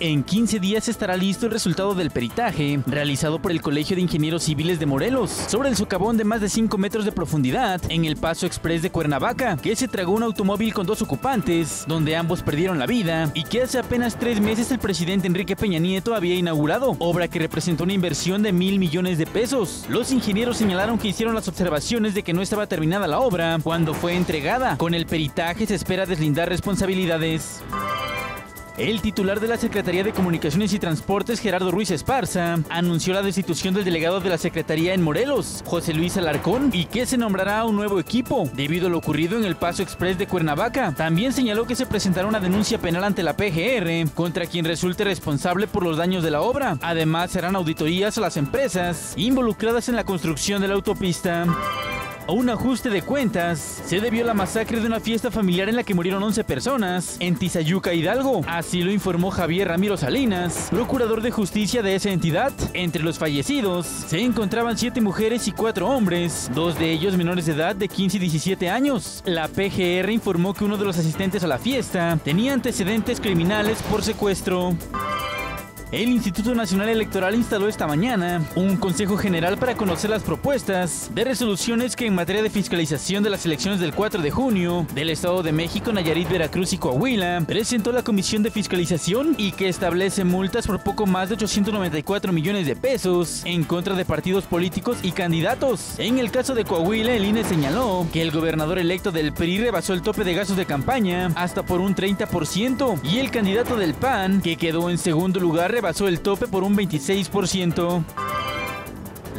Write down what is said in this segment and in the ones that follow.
En 15 días estará listo el resultado del peritaje realizado por el Colegio de Ingenieros Civiles de Morelos sobre el socavón de más de 5 metros de profundidad en el Paso Express de Cuernavaca, que se tragó un automóvil con dos ocupantes, donde ambos perdieron la vida y que hace apenas tres meses el presidente Enrique Peña Nieto había inaugurado, obra que representó una inversión de mil millones de pesos. Los ingenieros señalaron que hicieron las observaciones de que no estaba terminada la obra cuando fue entregada. Con el peritaje se espera deslindar responsabilidades. El titular de la Secretaría de Comunicaciones y Transportes, Gerardo Ruiz Esparza, anunció la destitución del delegado de la Secretaría en Morelos, José Luis Alarcón, y que se nombrará un nuevo equipo, debido a lo ocurrido en el Paso Express de Cuernavaca. También señaló que se presentará una denuncia penal ante la PGR contra quien resulte responsable por los daños de la obra. Además, serán auditorías a las empresas involucradas en la construcción de la autopista. A un ajuste de cuentas, se debió a la masacre de una fiesta familiar en la que murieron 11 personas en Tizayuca, Hidalgo. Así lo informó Javier Ramiro Salinas, procurador de justicia de esa entidad. Entre los fallecidos se encontraban 7 mujeres y 4 hombres, dos de ellos menores de edad de 15 y 17 años. La PGR informó que uno de los asistentes a la fiesta tenía antecedentes criminales por secuestro. El Instituto Nacional Electoral instaló esta mañana un Consejo General para conocer las propuestas de resoluciones que en materia de fiscalización de las elecciones del 4 de junio del Estado de México, Nayarit, Veracruz y Coahuila presentó la Comisión de Fiscalización y que establece multas por poco más de 894 millones de pesos en contra de partidos políticos y candidatos. En el caso de Coahuila, el INE señaló que el gobernador electo del PRI rebasó el tope de gastos de campaña hasta por un 30% y el candidato del PAN, que quedó en segundo lugar, rebasó el tope por un 26%.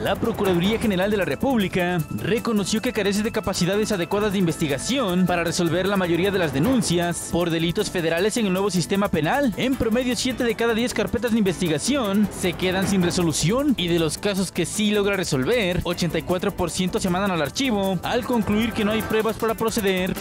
La Procuraduría General de la República reconoció que carece de capacidades adecuadas de investigación para resolver la mayoría de las denuncias por delitos federales en el nuevo sistema penal. En promedio, 7 de cada 10 carpetas de investigación se quedan sin resolución y de los casos que sí logra resolver, 84% se mandan al archivo al concluir que no hay pruebas para proceder.